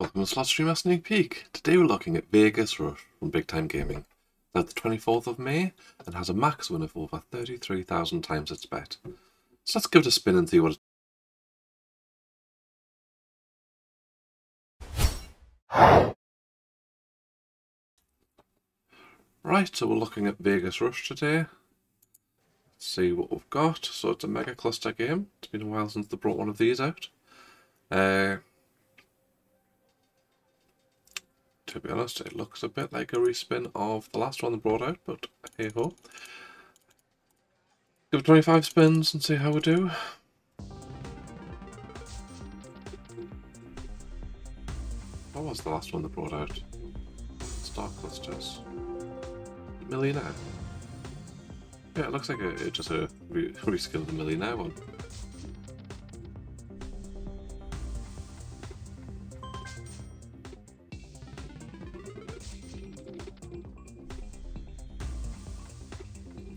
Welcome to Slotstreamer Sneak Peek. Today we're looking at Vegas Rush from Big Time Gaming. It's out the 24th of May and has a max win of over 33,000 times its bet. So let's give it a spin and see what it... Right, so we're looking at Vegas Rush today. Let's see what we've got. So it's a mega cluster game. It's been a while since they brought one of these out. Uh, to be honest, it looks a bit like a respin of the last one they brought out, but hey ho. Give it 25 spins and see how we do. What was the last one they brought out? Star Clusters. Millionaire. Yeah, it looks like a, it's just a re the Millionaire one.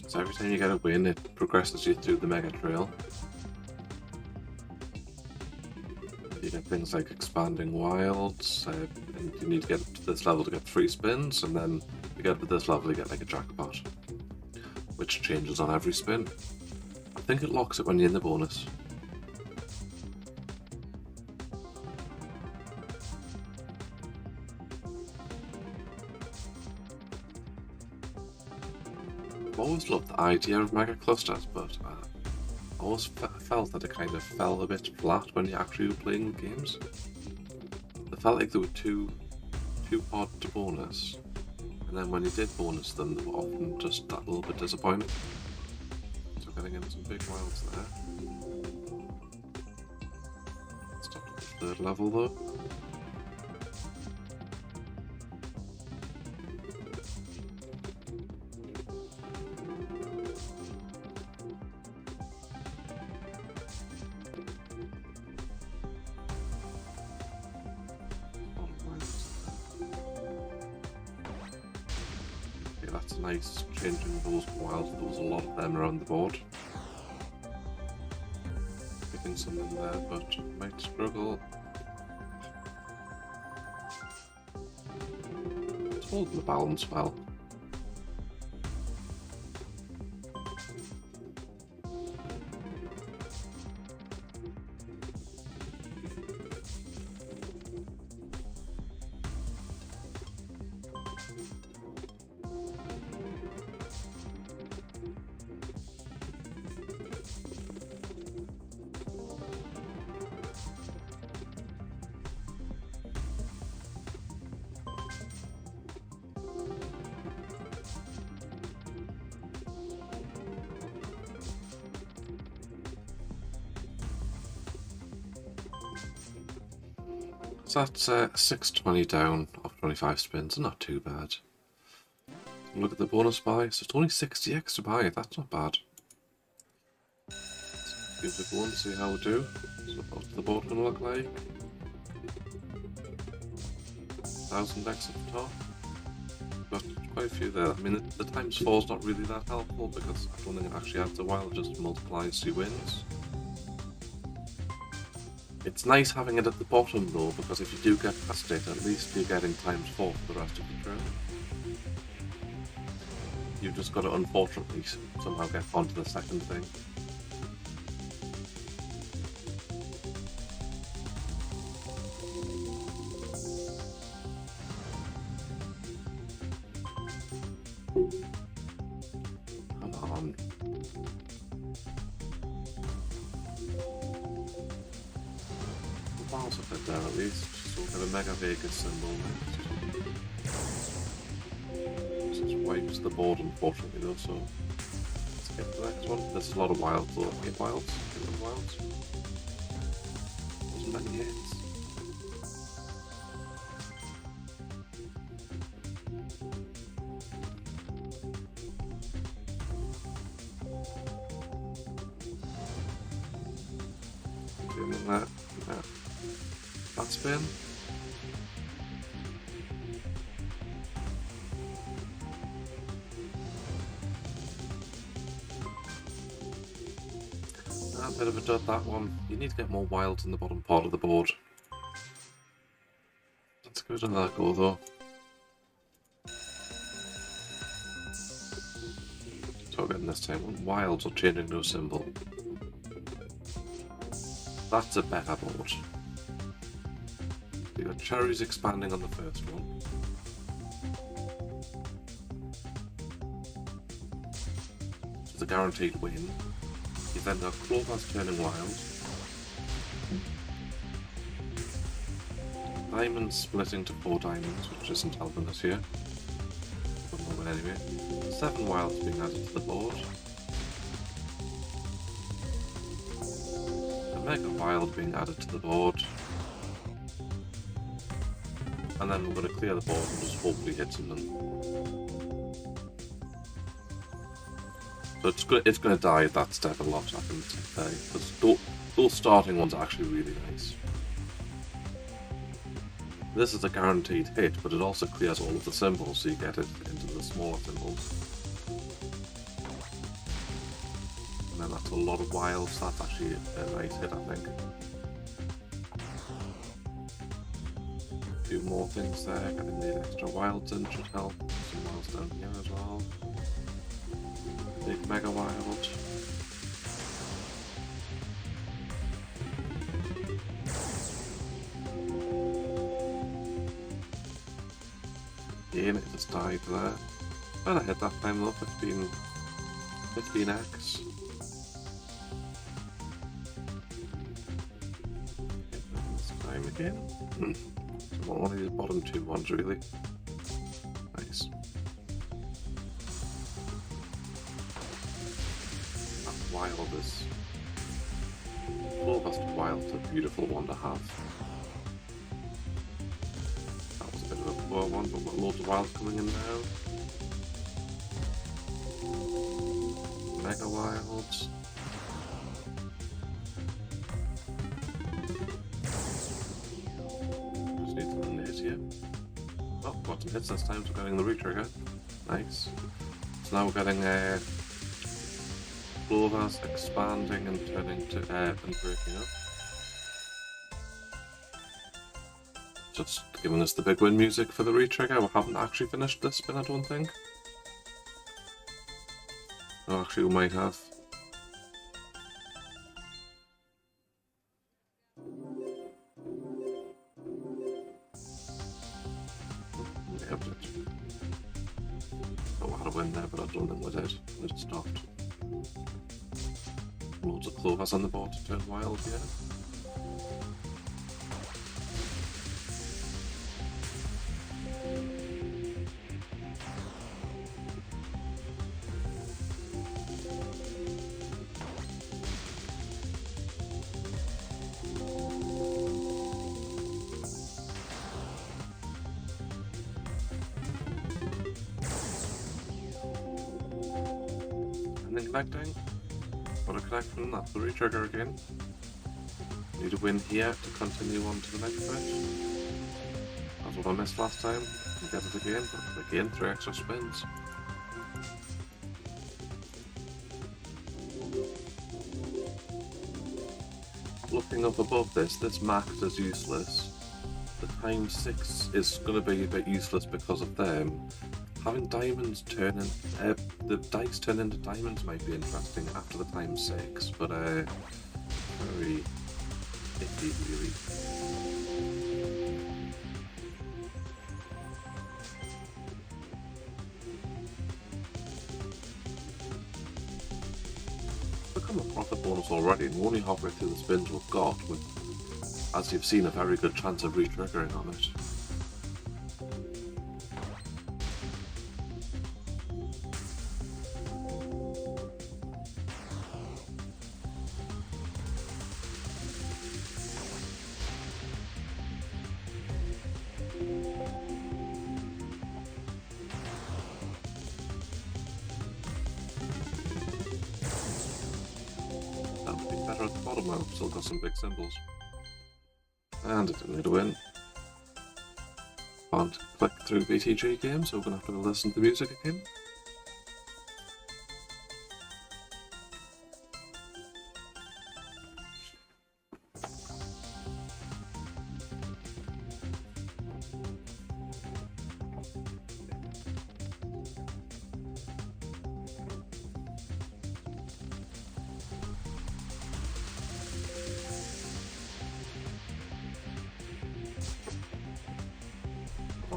So every time you get a win, it progresses you through the Mega Trail. You get things like expanding wilds, uh, and you need to get to this level to get three spins, and then you get to this level, you get like a jackpot, which changes on every spin. I think it locks it when you're in the bonus. I've always loved the idea of mega clusters, but uh, I always felt that it kind of fell a bit flat when you actually were playing the games. It felt like there were too, too odd to bonus, and then when you did bonus them, they were often just that little bit disappointing. So getting in some big wilds there. Stop at the third level though. Board. Picking something there, but might struggle. It's holding the balance well. So that's uh, 620 down off 25 spins, not too bad. Look at the bonus buy, so it's only 60 extra buy, that's not bad. Let's give it and see how we do. So what's the board to look like? 1000 X at the top. Got quite a few there. I mean, the, the times 4 is not really that helpful because I don't think it actually adds a while, it just multiplies two wins. It's nice having it at the bottom though, because if you do get past it, at least you're getting times 4 for the rest of the trail. You've just got to unfortunately somehow get onto the second thing. Come there at least, so we'll get a Mega Vegas symbol next. Just wipes the board unfortunately though, so let's get to the next one. There's a lot of wilds though. Wilds? Eight wilds? Wasn't many hits. That spin. A bit of a dud that one. You need to get more wilds in the bottom part of the board. Give it another go though. Again this time, wilds are changing no symbol. That's a better board. You got cherries expanding on the first one. It's a guaranteed win. You then got clovers turning wild. Diamonds splitting to four diamonds, which isn't helping us here. But moment anyway. Seven wilds being added to the board. Mega wild being added to the board. And then we're going to clear the board and just hopefully hit something. So it's going to, it's going to die at that step a lot, I can say. Because those, those starting ones are actually really nice. This is a guaranteed hit, but it also clears all of the symbols, so you get it into the smaller symbols. And then that's a lot of wilds, that's actually a nice hit, I think. Few more things there, getting the extra wilds in should help. Some wilds down here as well. Big mega wild. Again, it just died there. Well, I hit that time though, 15, 15x. This time again. One of these bottom two ones really. Nice. That wild is. Clover's wild's a beautiful one to have. That was a bit of a poor one, but got loads of wild coming in now. Mega wilds. Hits this time, so getting the retrigger. Nice. So now we're getting uh, clovers expanding and turning to uh, and breaking up. Just giving us the big win music for the retrigger. We haven't actually finished this spin, I don't think. Oh, actually, we might have. Of on the board to turn wild here. That's the retrigger again. Need a win here to continue on to the next bit. That's what I missed last time. We'll get it again, again, three extra spins. Looking up above this, this max is useless. The time 6 is going to be a bit useless because of them. Having diamonds turning, uh, the dice turn into diamonds might be interesting after the time 6, but uh, very iffy really. Become a profit bonus already, and only halfway through the spins we've got, with, as you've seen, a very good chance of re-triggering on it. Bottom now. Still got some big symbols. And it didn't need a win. Can't click through BTG games, so we're gonna have to listen to the music again.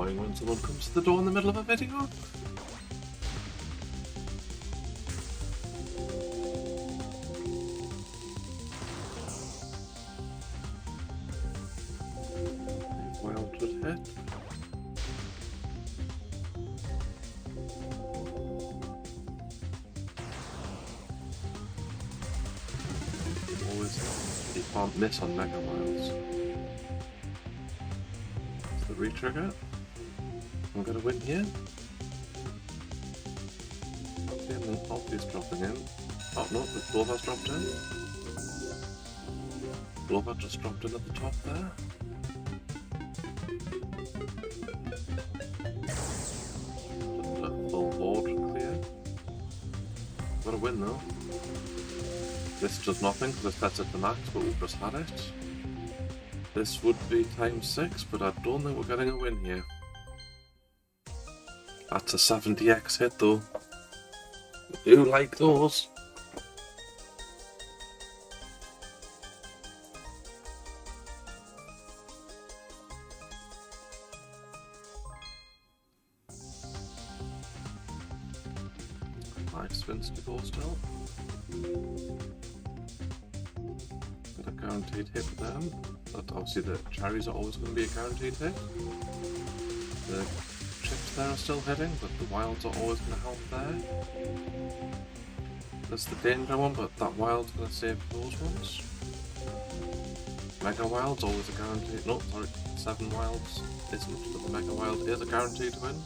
Annoying when someone comes to the door in the middle of a video. Miss on Mega Wilds. The retrigger. I'm gonna win here. Okay, then Poppy's dropping in. Oh no, the Clover's dropped in. Glover just dropped in at the top there. Full board clear. Got a win though. This does nothing because it sets to max, but we've just had it. This would be time 6, but I don't think we're getting a win here. That's a 70x hit though. Do like those. Five spins to go still. Got a guaranteed hit with them. But obviously the cherries are always going to be a guaranteed hit. The there are still heading, but the wilds are always going to help there. That's the danger one, but that wild's going to save those ones. Mega Wild's always a guarantee. No, sorry, seven Wilds isn't, but the Mega Wild is a guaranteed win.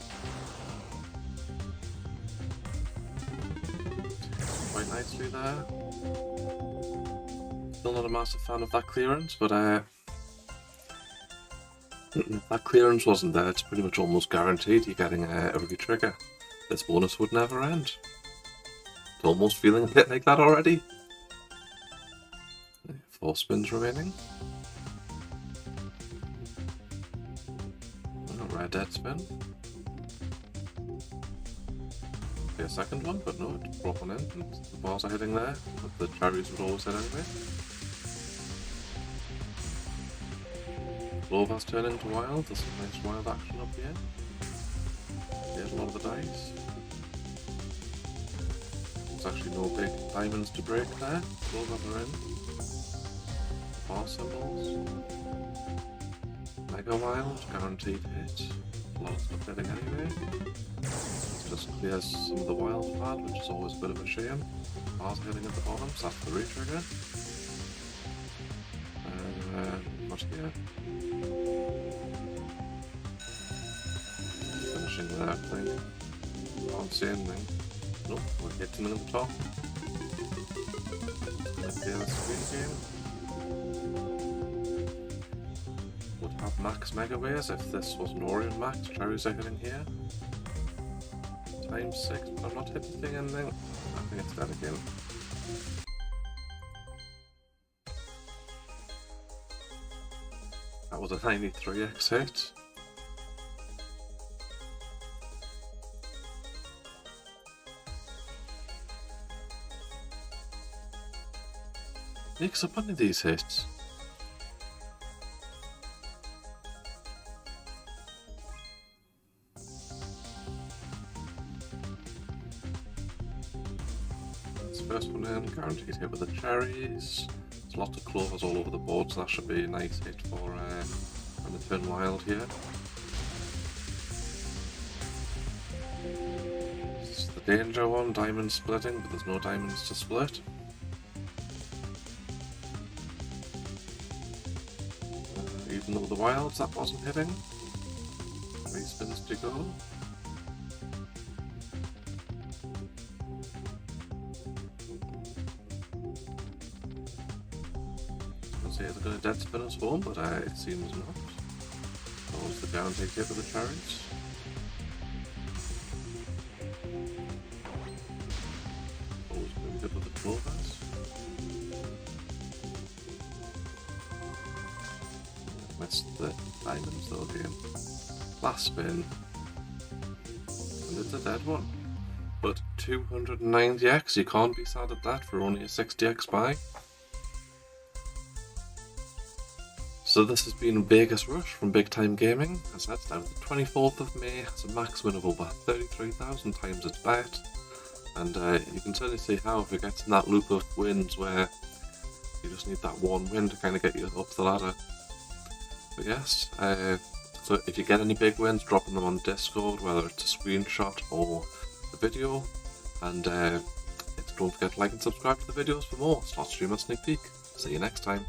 Quite nicely there. Still not a massive fan of that clearance, but uh, that clearance wasn't there, it's pretty much almost guaranteed you're getting a, a re-trigger. This bonus would never end. It's almost feeling a bit like that already. Four spins remaining. A rare dead spin. Be a second one, but no, it's broken in. And the bars are hitting there, but the cherries would always hit anyway. Clover's turning into wild. There's some nice wild action up here. Here's a lot of the dice. There's actually no big diamonds to break there. Clovers are in bar symbols. Mega Wild, guaranteed hit. A lot of hitting anyway. Just clears some of the wild pad, which is always a bit of a shame. Bars hitting at the bottom, so that's the re-trigger. Uh, what here? Finishing there, I think. Can't see anything. Nope, we're hitting at the top. Let's play the game. would have max mega waves if this was an Orion max. Cherries are here. Times 6, but I'm not hitting anything. I think it's dead again. Was a 93x hit. Nick's up on these hits. first one in, guaranteed hit with the cherries. There's lots of clovers all over the board, so that should be a nice hit for uh, turn wild here. Is the danger one, diamond splitting, but there's no diamonds to split. Uh, even though the wilds, that wasn't hitting. Three spins to go. it's dead spin us home, but uh, it seems not. Was the guaranteed tip of the chariots. Always good with the clovers. Missed the diamonds though again. Last spin. And it's a dead one. But 290x, you can't be sad at that for only a 60x buy. So this has been Vegas Rush from Big Time Gaming. As said, now the 24th of May has a max win of over 33,000 times its bet. And uh, you can certainly see how if gets in that loop of wins where you just need that one win to kind of get you up the ladder. But yes, uh, so if you get any big wins, dropping them on Discord, whether it's a screenshot or a video. And uh, don't forget to like and subscribe to the videos for more Slot Streamer Sneak Peek. See you next time.